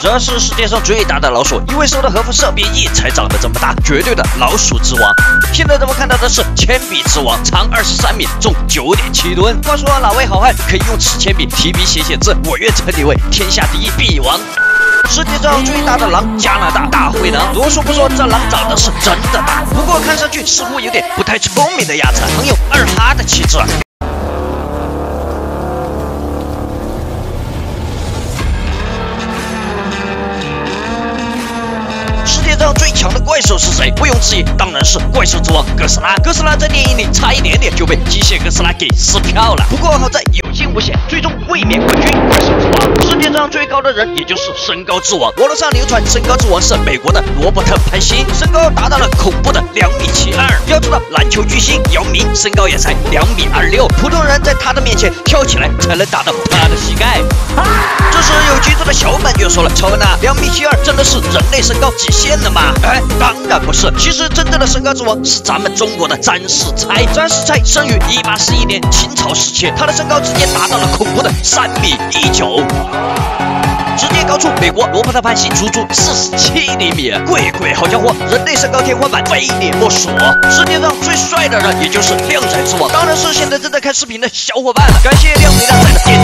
这是世界上最大的老鼠，因为受到核辐射变异才长得这么大，绝对的老鼠之王。现在咱们看到的是铅笔之王，长二十三米，重九点七吨。话说哪位好汉可以用此铅笔提笔写写字？我愿称你为天下第一笔王。世界上最大的狼，加拿大大灰狼。多说不说，这狼长得是真的大，不过看上去似乎有点不太聪明的样子，很有二哈的气质。怪兽是谁？不用质疑，当然是怪兽之王哥斯拉。哥斯拉在电影里差一点点就被机械哥斯拉给撕票了，不过好在有惊无险，最终卫冕冠军。怪兽之王，世界上最高的人，也就是身高之王。网络上流传身高之王是美国的罗伯特潘西，身高达到了恐怖的两米七二。要知道，篮球巨星姚明身高也才两米二六，普通人在他的面前跳起来才能打到他的膝盖。这是的小满就说了：“超文呐，两米七二真的是人类身高极限了吗？”哎，当然不是。其实真正的身高之王是咱们中国的詹世才。詹世才生于一八四一年清朝时期，他的身高直接达到了恐怖的三米一九，直接高出美国罗伯特潘西足足四十七厘米。鬼鬼，好家伙，人类身高天花板非你莫属。世界上最帅的人也就是靓仔之王，当然是现在正在看视频的小伙伴了。感谢靓仔靓仔的点，